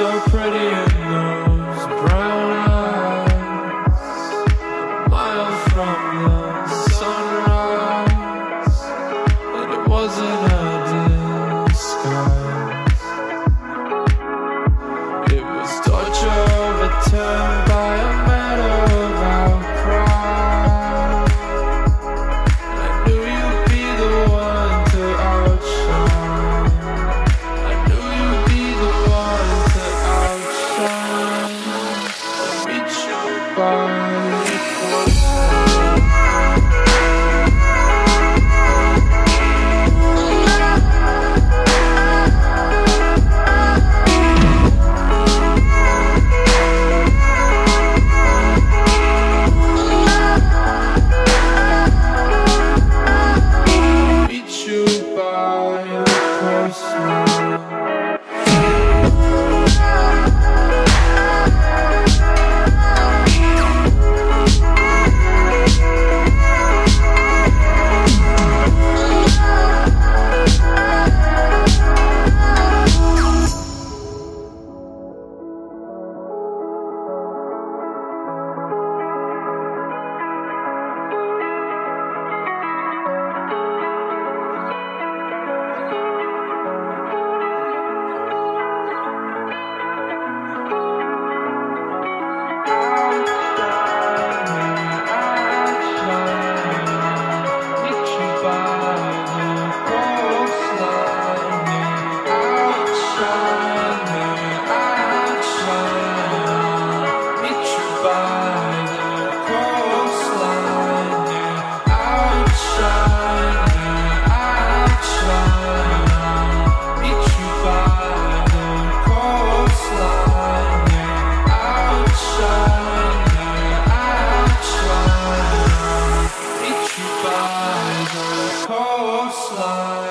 so pretty. slow. slide.